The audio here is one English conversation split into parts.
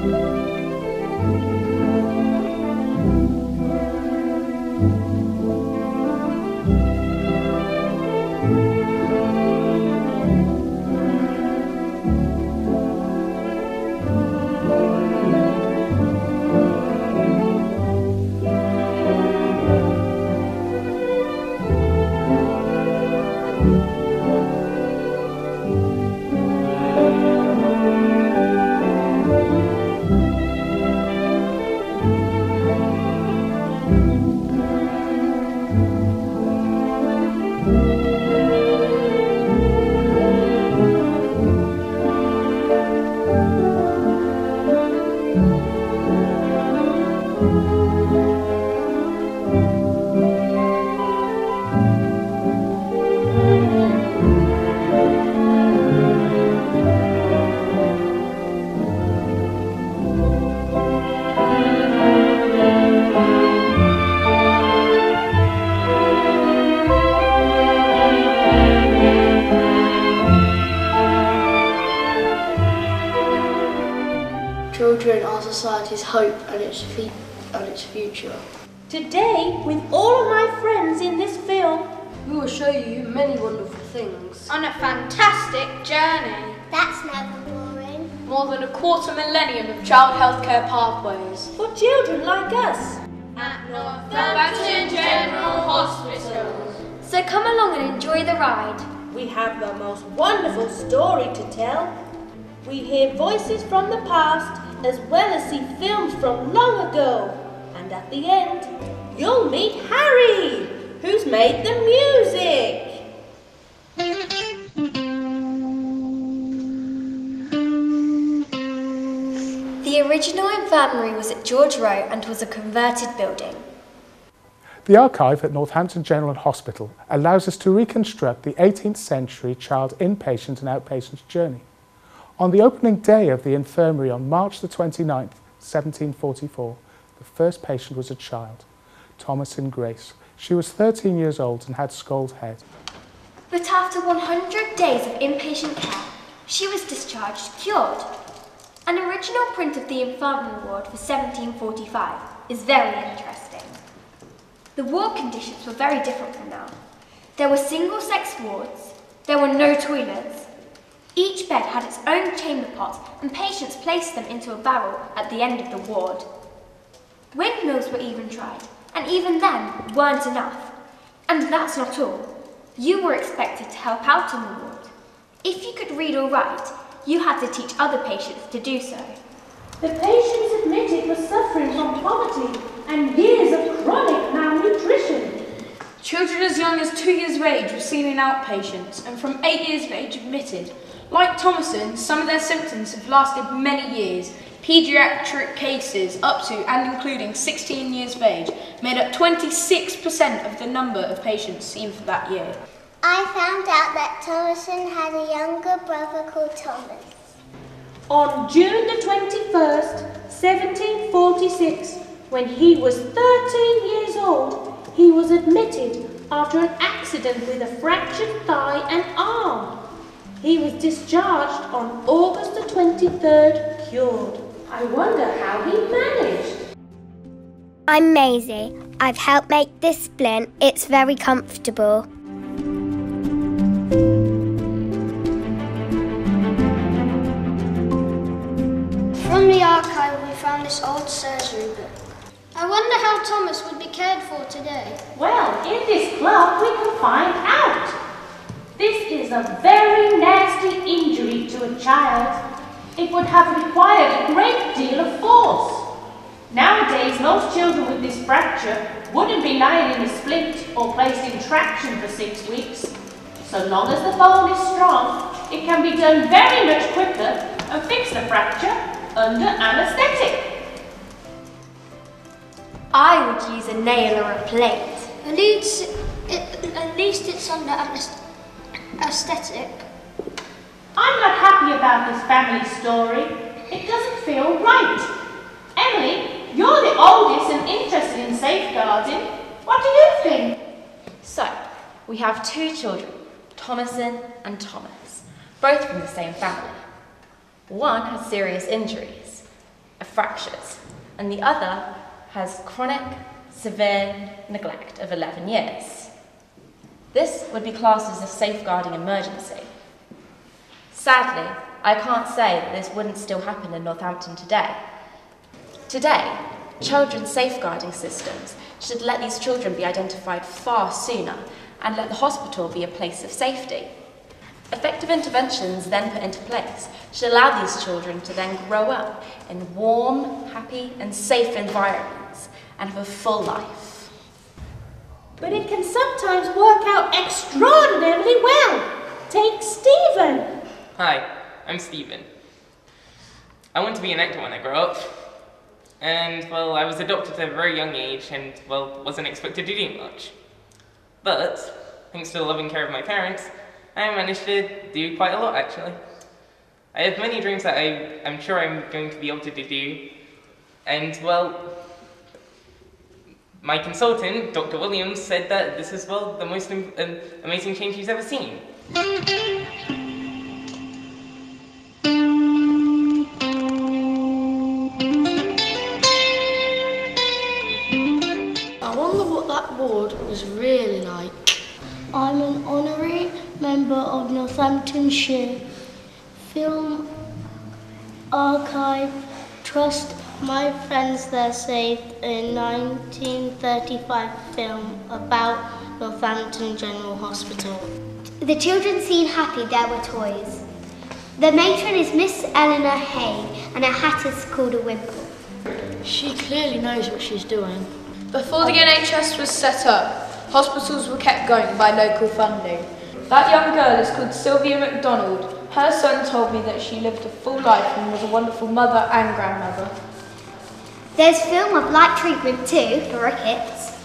Children hope and its, fe- and its future. Today, with all of my friends in this film, We will show you many wonderful things. on a fantastic journey. That's never boring. More than a quarter millennium of child healthcare pathways. for children like us. At Northampton General Hospital. So come along and enjoy the ride. We have the most wonderful story to tell. We hear voices from the past as well as see films from long ago. And at the end, you'll meet Harry, who's made the music. The original infirmary was at George Row and was a converted building. The archive at Northampton General Hospital allows us to reconstruct the 18th century child inpatient and outpatient journey. On the opening day of the infirmary on March the 29th, 1744, the first patient was a child, Thomasin Grace. She was 13 years old and had scald head. But after 100 days of inpatient care, she was discharged cured. An original print of the infirmary ward for 1745 is very interesting. The ward conditions were very different from now. There were single sex wards, there were no toilets. Each bed had its own chamber pot, and patients placed them into a barrel at the end of the ward. Windmills were even tried, and even then weren't enough. And that's not all. You were expected to help out in the ward. If you could read or write, you had to teach other patients to do so. The patients admitted were suffering from poverty and years of chronic malnutrition. Children as young as two years of age were seen in outpatients and from eight years of age admitted. Like Thomasin, some of their symptoms have lasted many years. Pediatric cases up to and including 16 years of age made up 26% of the number of patients seen for that year. I found out that Thomasin had a younger brother called Thomas. On June the 21st, 1746, when he was 13 years old, he was admitted after an accident with a fractured thigh and arm. He was discharged on August the 23rd, cured. I wonder how he managed. I'm Maisie. I've helped make this splint. It's very comfortable. From the archive, we found this old surgery book. I wonder how Thomas would be cared for today. Well, in this club we can find out. This is a very nasty injury to a child. It would have required a great deal of force. Nowadays, most children with this fracture wouldn't be lying in a splint or placed in traction for six weeks. So long as the bone is strong, it can be done very much quicker and fix the fracture under anaesthetic. I would use a nail or a plate. At least, it, at least it's under anes- aesthetic. I'm not happy about this family story. It doesn't feel right. Emily, you're the oldest and interested in safeguarding. What do you think? So, we have two children, Thomasin and Thomas, both from the same family. One has serious injuries. fractures, and the other has chronic, severe neglect of 11 years. This would be classed as a safeguarding emergency. Sadly, I can't say that this wouldn't still happen in Northampton today. Today, children's safeguarding systems should let these children be identified far sooner and let the hospital be a place of safety. Effective interventions then put into place should allow these children to then grow up in warm, happy, and safe environments and have a full life. But it can sometimes work out extraordinarily well. Take Stephen. Hi, I'm Stephen. I want to be an actor when I grow up. And, well, I was adopted at a very young age and, well, wasn't expected to do much. But, thanks to the loving care of my parents, I managed to do quite a lot, actually. I have many dreams that I, I'm sure I'm going to be able to do. And, well, my consultant, Dr. Williams, said that this is, well, the most um, amazing change he's ever seen. I wonder what that ward was really like. I'm an honorary member of Northamptonshire Film Archive Trust. My friends there saved a 1935 film about Northampton General Hospital. The children seemed happy there were toys. The matron is Miss Eleanor Hay, and her hat is called a wimple. She clearly knows what she's doing. Before the NHS was set up, hospitals were kept going by local funding. That young girl is called Sylvia MacDonald. Her son told me that she lived a full life and was a wonderful mother and grandmother. There's film of light treatment too for rickets.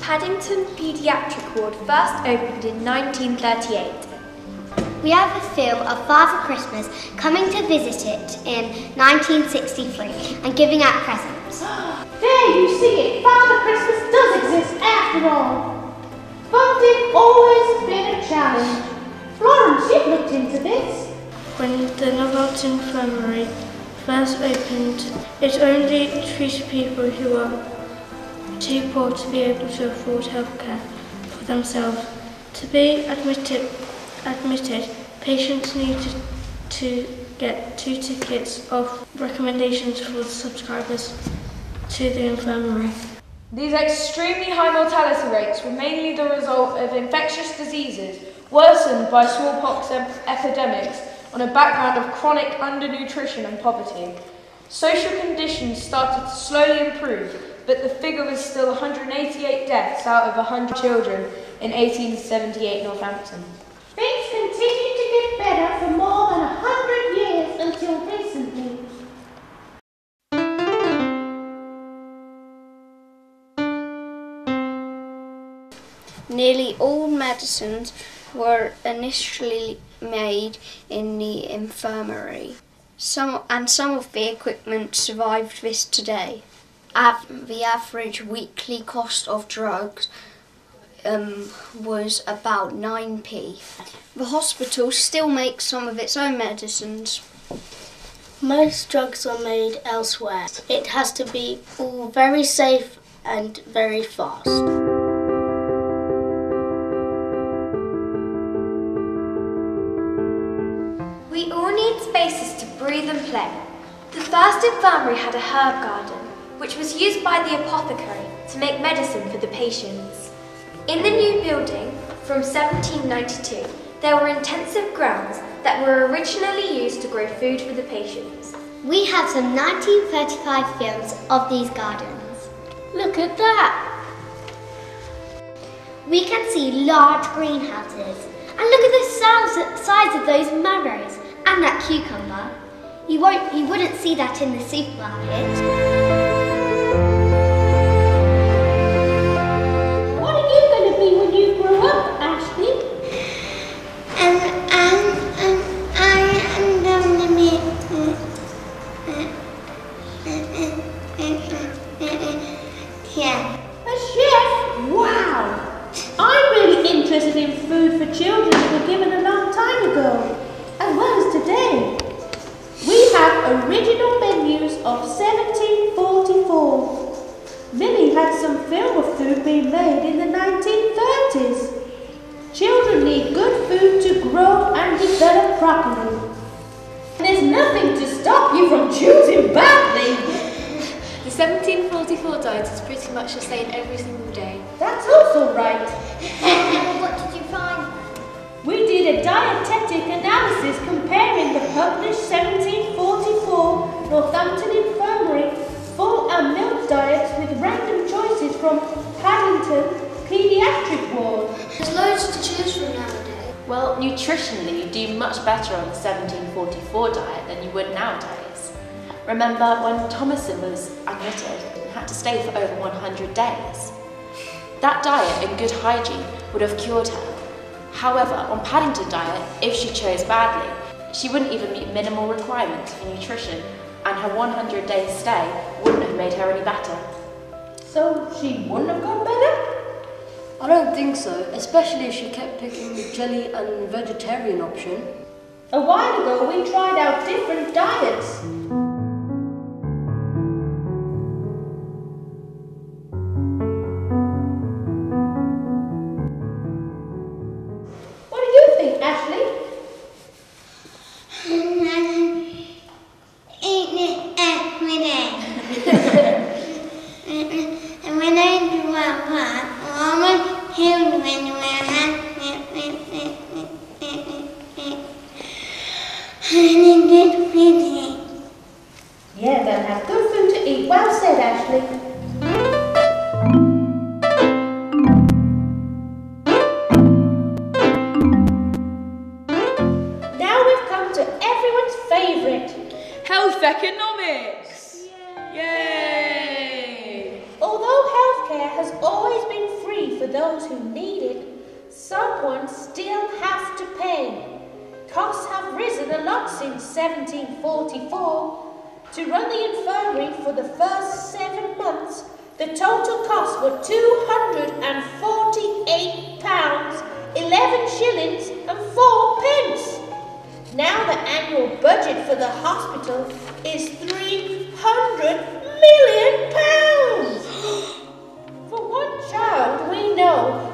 Paddington Paediatric Ward first opened in 1938. We have a film of Father Christmas coming to visit it in 1963 and giving out presents. There you see it. Father Christmas does exist after all. Funding always been a challenge. Florence, you've looked into this. When the Northampton Infirmary first opened, it only treated people who are too poor to be able to afford healthcare for themselves. To be admitted, admitted, patients needed to get two tickets of recommendations for subscribers to the infirmary. These extremely high mortality rates were mainly the result of infectious diseases worsened by smallpox ep- epidemics on a background of chronic undernutrition and poverty. Social conditions started to slowly improve, but the figure was still 188 deaths out of 100 children in 1878 Northampton. Things continued to get better for more than a hundred years until recently. Nearly all medicines were initially made in the infirmary. Some and some of the equipment survived this today. Av- the average weekly cost of drugs um, was about 9p. The hospital still makes some of its own medicines. Most drugs are made elsewhere. It has to be all very safe and very fast. Play. The first infirmary had a herb garden, which was used by the apothecary to make medicine for the patients. In the new building, from 1792, there were intensive grounds that were originally used to grow food for the patients. We have some 1935 films of these gardens. Look at that! We can see large greenhouses. And look at the size, size of those marrows and that cucumber. You won't you wouldn't see that in the supermarket. What are you going to be when you grow up, Ashley? And, nutritionally, you do much better on the 1744 diet than you would nowadays. Remember when Thomasin was admitted and had to stay for over 100 days? That diet and good hygiene would have cured her. However, on Paddington diet, if she chose badly, she wouldn't even meet minimal requirements for nutrition and her 100 day stay wouldn't have made her any better. So she wouldn't have got better? I don't think so, especially if she kept picking the jelly and vegetarian option. A while ago, we tried out different diets.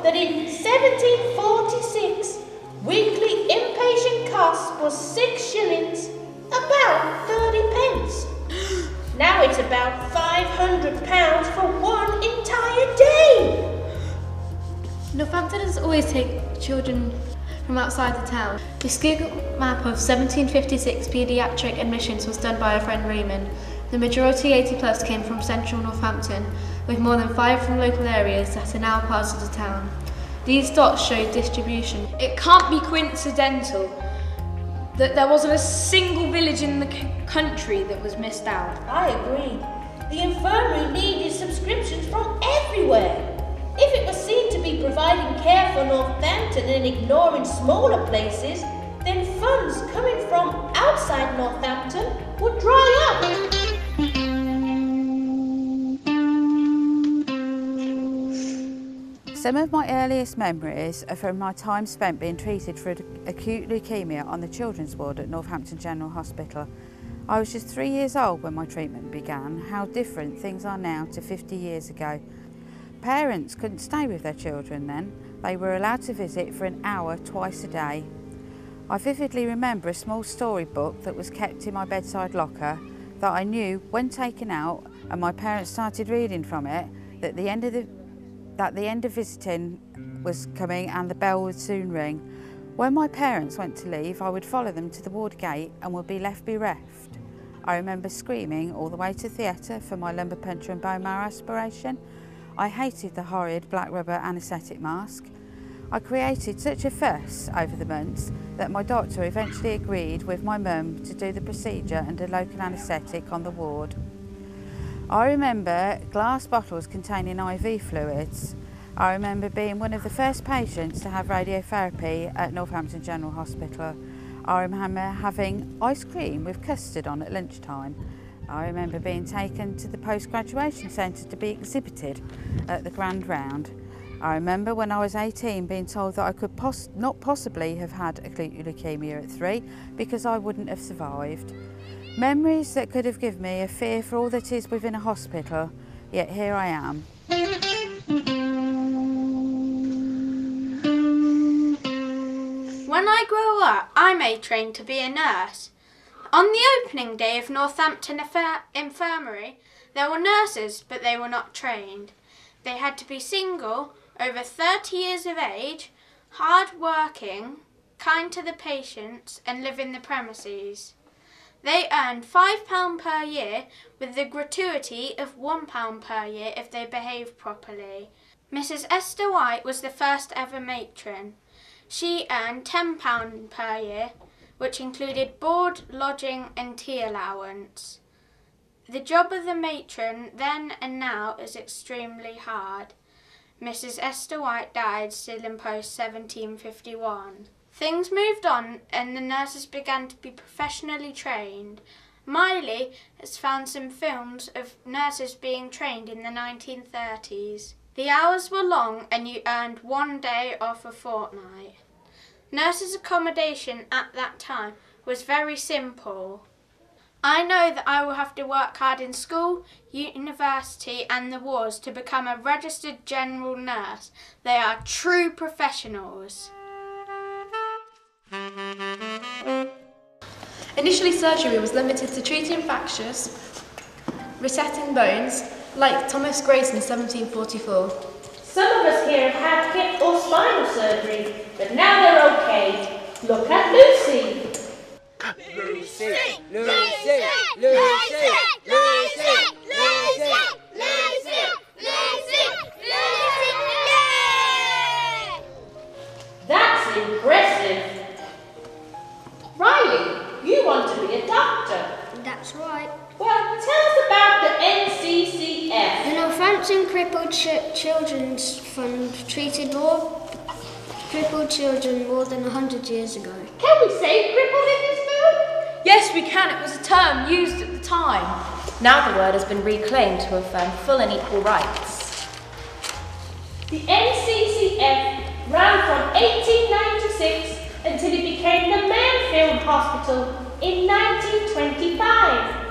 That in 1746, weekly inpatient costs was 6 shillings, about 30 pence. Now it's about 500 pounds for one entire day. Northampton has always taken children from outside the town. This Google map of 1756 paediatric admissions was done by our friend Raymond. The majority 80 plus came from central Northampton, with more than five from local areas that are now part of the town. These dots show distribution. It can't be coincidental that there wasn't a single village in the country that was missed out. I agree. The infirmary needed subscriptions from everywhere. If it was seen to be providing care for Northampton and ignoring smaller places, then funds coming from outside Northampton would dry up. Some of my earliest memories are from my time spent being treated for acute leukemia on the children's ward at Northampton General Hospital. I was just three years old when my treatment began. How different things are now to 50 years ago. Parents couldn't stay with their children then. They were allowed to visit for an hour twice a day. I vividly remember a small storybook that was kept in my bedside locker that I knew when taken out and my parents started reading from it that the end of the that the end of visiting was coming and the bell would soon ring. When my parents went to leave, I would follow them to the ward gate and would be left bereft. I remember screaming all the way to theatre for my lumbar puncture and bone marrow aspiration. I hated the horrid black rubber anaesthetic mask. I created such a fuss over the months that my doctor eventually agreed with my mum to do the procedure under local anaesthetic on the ward. I remember glass bottles containing IV fluids. I remember being one of the first patients to have radiotherapy at Northampton General Hospital. I remember having ice cream with custard on at lunchtime. I remember being taken to the post-graduation centre to be exhibited at the Grand Round. I remember when I was 18 being told that I could poss not possibly have had acute leukemia at three because I wouldn't have survived. Memories that could have given me a fear for all that is within a hospital, yet here I am. When I grow up, I may train to be a nurse. On the opening day of Northampton Infirmary, there were nurses, but they were not trained. They had to be single, over 30 years of age, hard working, kind to the patients, and live in the premises. They earned £5 per year with the gratuity of £1 per year if they behaved properly. Mrs. Esther White was the first ever matron. She earned £10 per year, which included board, lodging, and tea allowance. The job of the matron then and now is extremely hard. Mrs. Esther White died still in post 1751. Things moved on and the nurses began to be professionally trained. Miley has found some films of nurses being trained in the 1930s. The hours were long and you earned one day off a fortnight. Nurses' accommodation at that time was very simple. I know that I will have to work hard in school, university, and the wars to become a registered general nurse. They are true professionals. Initially, surgery was limited to treating fractures, resetting bones, like Thomas Grayson in 1744. Some of us here have had hip or spinal surgery, but now they're okay. Look at Lucy. Lucy, Lucy, Lucy, Lucy, Lucy, Riley, you want to be a doctor. That's right. Well, tell us about the NCCF. The Northampton Crippled Ch- Children's Fund treated more crippled children more than 100 years ago. Can we say crippled in this film? Yes, we can. It was a term used at the time. Now the word has been reclaimed to affirm full and equal rights. The NCCF ran from 1896 until it became the Manfield Hospital in 1925.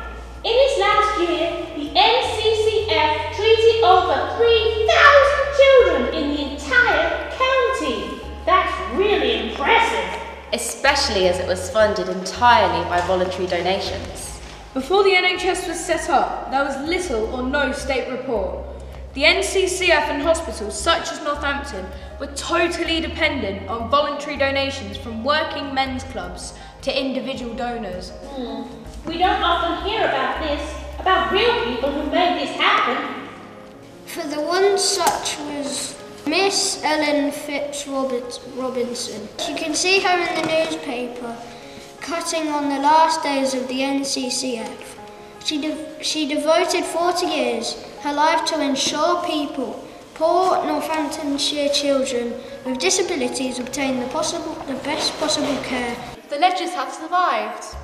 In its last year, the NCCF treated over 3,000 children in the entire county. That's really impressive. Especially as it was funded entirely by voluntary donations. Before the NHS was set up, there was little or no state report. The NCCF and hospitals such as Northampton were totally dependent on voluntary donations from working men's clubs to individual donors. Hmm. We don't often hear about this, about real people who made this happen. For the one such was Miss Ellen Phipps Robert- Robinson. You can see her in the newspaper cutting on the last days of the NCCF. She, de- she devoted 40 years, her life to ensure people, poor Northamptonshire children with disabilities obtain the, possible, the best possible care. The ledgers have survived.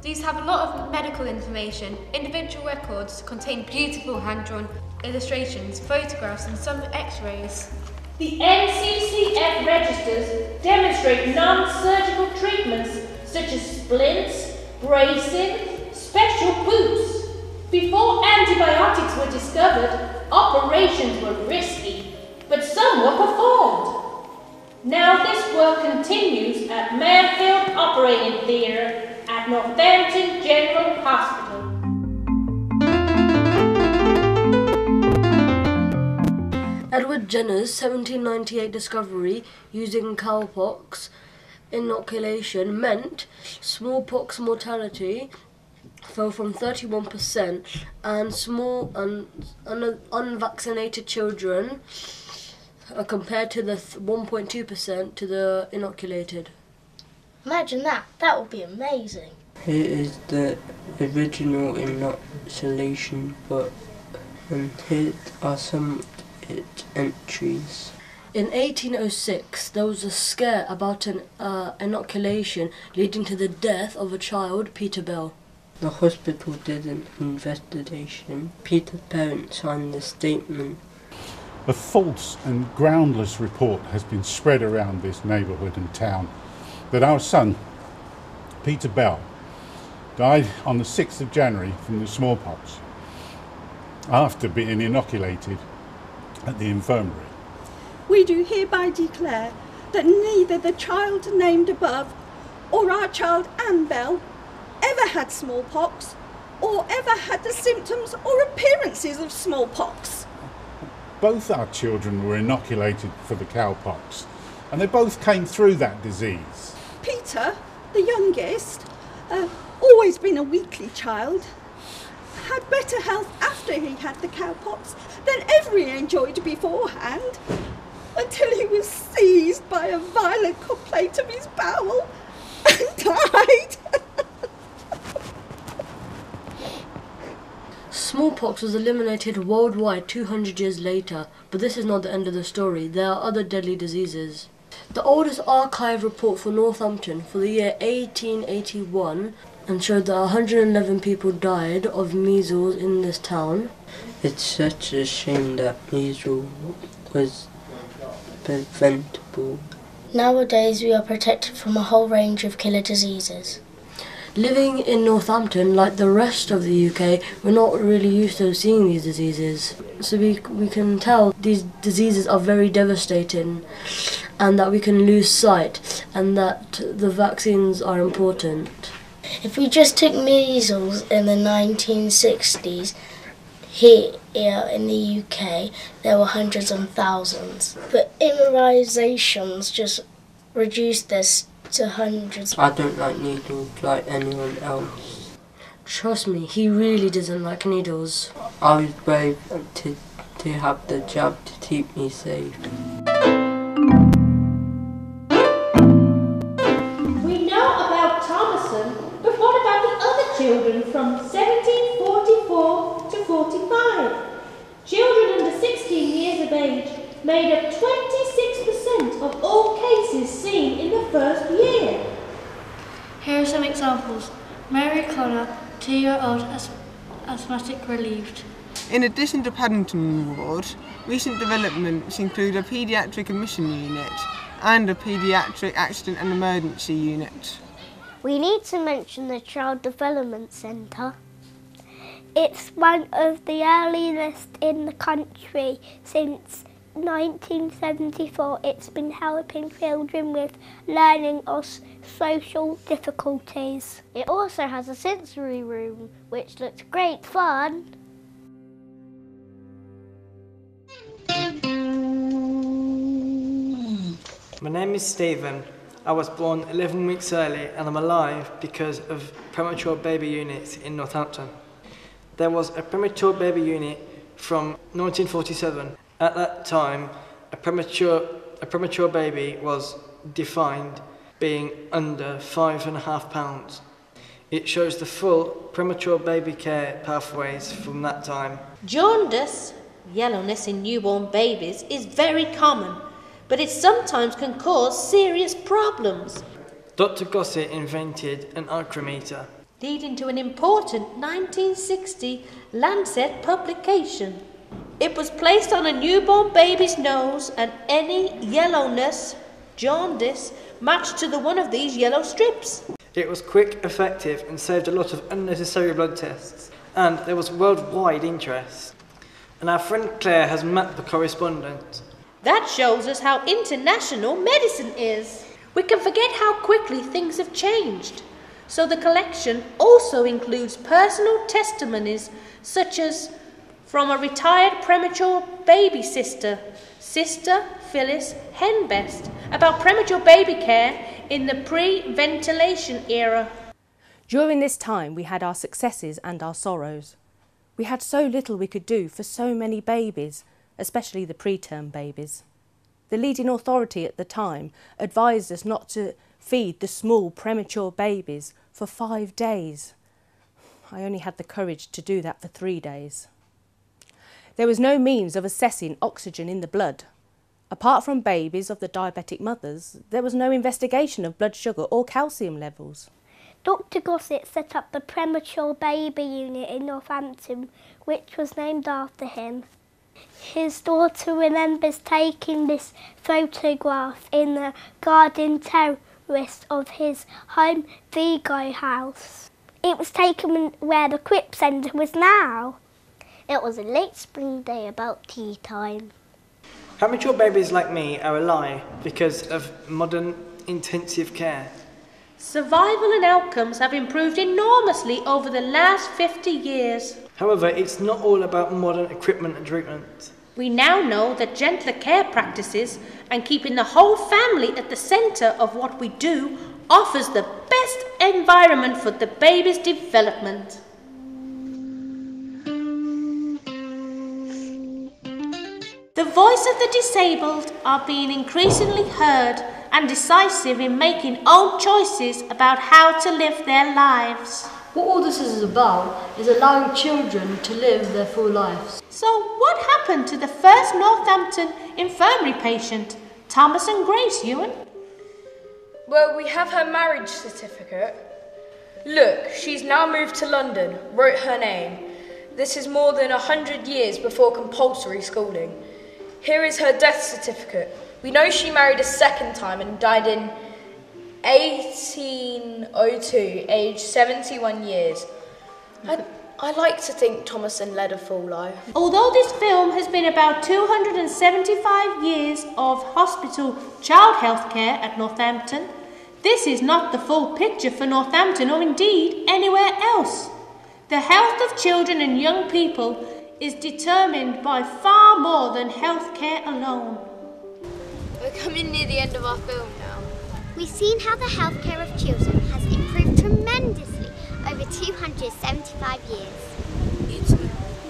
These have a lot of medical information. Individual records contain beautiful hand-drawn illustrations, photographs and some x-rays. The NCCF registers demonstrate non-surgical treatments such as splints, bracing, special boots. Before antibiotics were discovered, operations were risky, but some were performed. Now this work continues at Manfield Operating Theatre at Northampton General Hospital. Edward Jenner's 1798 discovery using cowpox inoculation meant smallpox mortality fell from 31% and small and un, unvaccinated children uh, compared to the 1.2% to the inoculated. Imagine that. That would be amazing. Here is the original inoculation book, and here are some of its entries. In 1806, there was a scare about an uh, inoculation leading to the death of a child, Peter Bell. The hospital did an investigation. Peter's parents signed the statement. A false and groundless report has been spread around this neighbourhood and town that our son, Peter Bell, died on the 6th of January from the smallpox after being inoculated at the infirmary. We do hereby declare that neither the child named above or our child Annabel ever had smallpox or ever had the symptoms or appearances of smallpox. Both our children were inoculated for the cowpox and they both came through that disease. Peter, the youngest, uh, always been a weakly child, had better health after he had the cowpox than ever he enjoyed beforehand, until he was seized by a violent complaint of his bowel and died. Smallpox was eliminated worldwide 200 years later, but this is not the end of the story. There are other deadly diseases. The oldest archive report for Northampton for the year 1881 and showed that 111 people died of measles in this town. It's such a shame that measles was preventable. Nowadays, we are protected from a whole range of killer diseases. Living in Northampton, like the rest of the UK, we're not really used to seeing these diseases. So we, we can tell these diseases are very devastating and that we can lose sight and that the vaccines are important. If we just took measles in the 1960s, here in the UK, there were hundreds and thousands. But immunisations just reduced this to hundreds. I don't like needles like anyone else. Trust me, he really doesn't like needles. I was brave to, to have the jab to keep me safe. Relieved. In addition to Paddington Ward, recent developments include a paediatric admission unit and a paediatric accident and emergency unit. We need to mention the Child Development Centre. It's one of the earliest in the country since 1974. It's been helping children with learning or s- social difficulties. It also has a sensory room, which looks great fun. My name is Stephen. I was born 11 weeks early and I'm alive because of premature baby units in Northampton. There was a premature baby unit from 1947. At that time, a premature, a premature baby was defined being under five and a half pounds. It shows the full premature baby care pathways from that time. Jaundice, yellowness in newborn babies, is very common, but it sometimes can cause serious problems, Dr. Gosset invented an icterometer. leading to an important 1960 Lancet publication. It was placed on a newborn baby's nose, and any yellowness, jaundice, matched to the one of these yellow strips. It was quick, effective, and saved a lot of unnecessary blood tests. And there was worldwide interest. And our friend Claire has met the correspondent. That shows us how international medicine is. We can forget how quickly things have changed. So the collection also includes personal testimonies such as from a retired premature baby sister, Sister Phyllis Henbest, about premature baby care in the pre-ventilation era. During this time, we had our successes and our sorrows. We had so little we could do for so many babies, especially the preterm babies. The leading authority at the time advised us not to feed the small premature babies for five days. I only had the courage to do that for three days. There was no means of assessing oxygen in the blood. Apart from babies of the diabetic mothers, there was no investigation of blood sugar or calcium levels. Dr. Gosset set up the premature baby unit in Northampton, which was named after him. His daughter remembers taking this photograph in the garden terrace of his home Vigo house. It was taken where the Cripps Centre was now. It was a late spring day about tea time. Premature babies like me are alive because of modern intensive care. Survival and outcomes have improved enormously over the last 50 years. However, it's not all about modern equipment and treatment. We now know that gentler care practices and keeping the whole family at the centre of what we do offers the best environment for the baby's development. The voice of the disabled are being increasingly heard and decisive in making own choices about how to live their lives. What all this is about is allowing children to live their full lives. So, what happened to the first Northampton infirmary patient, Thomas and Grace Ewan? Well, we have her marriage certificate. Look, she's now moved to London, wrote her name. This is more than a hundred years before compulsory schooling. Here is her death certificate. We know she married a second time and died in 1802, aged 71 years. I, I like to think Thomasin led a full life. Although this film has been about 275 years of hospital child health care at Northampton, this is not the full picture for Northampton or indeed anywhere else. The health of children and young people is determined by far more than healthcare alone. We're coming near the end of our film now. We've seen how the healthcare of children has improved tremendously over 275 years. It's,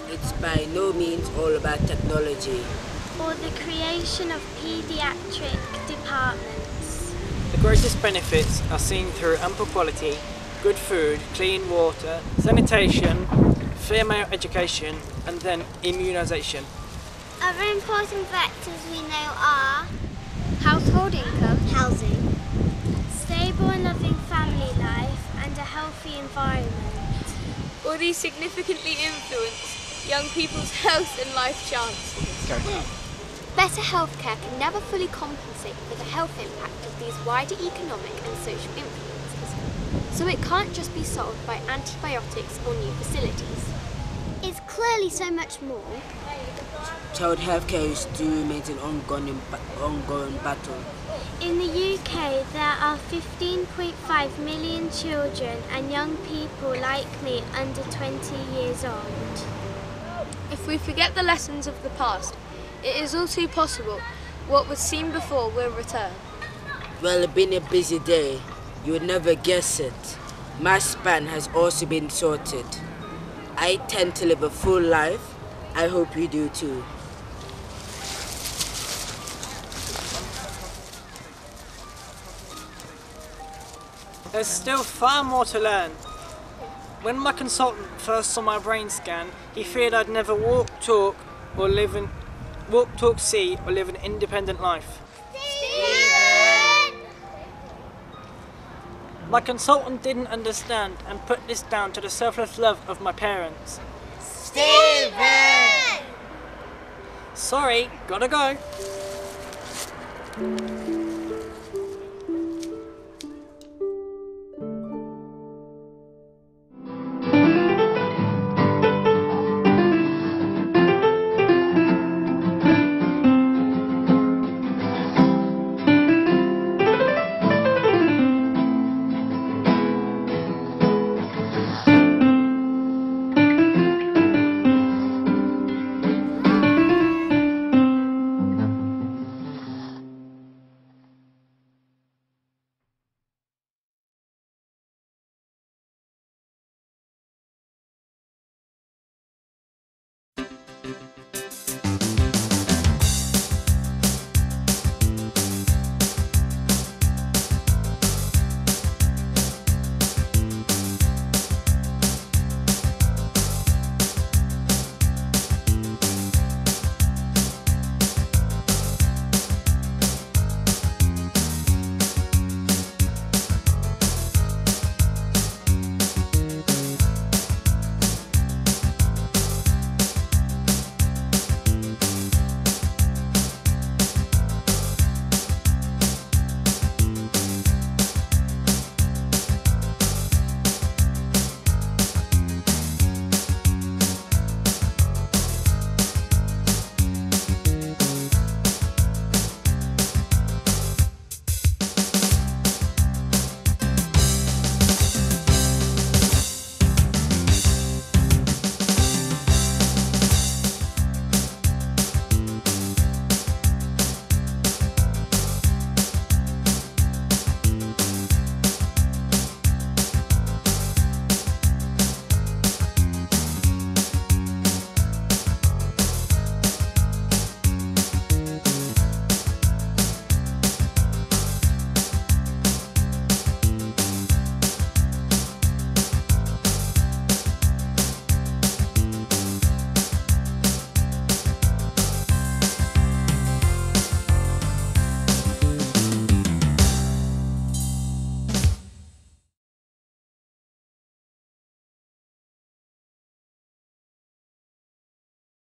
it's by no means all about technology. Or the creation of paediatric departments. The greatest benefits are seen through ample quality, good food, clean water, sanitation, fair male education, and then immunisation. Other important factors we know are household income, housing, stable and loving family life, and a healthy environment. All these significantly influence young people's health and life chances. Better healthcare can never fully compensate for the health impact of these wider economic and social influences, so it can't just be solved by antibiotics or new facilities. It's clearly so much more. Child healthcare is still remains an ongoing, ongoing battle. In the UK, there are 15.5 million children and young people like me under 20 years old. If we forget the lessons of the past, it is all too possible what was seen before will return. Well, it's been a busy day. You would never guess it. My span has also been sorted. I tend to live a full life. I hope you do too. There's still far more to learn. When my consultant first saw my brain scan, he feared I'd never walk, talk, or live in walk, talk, see, or live an independent life. My consultant didn't understand and put this down to the selfless love of my parents. Stephen! Sorry, gotta go.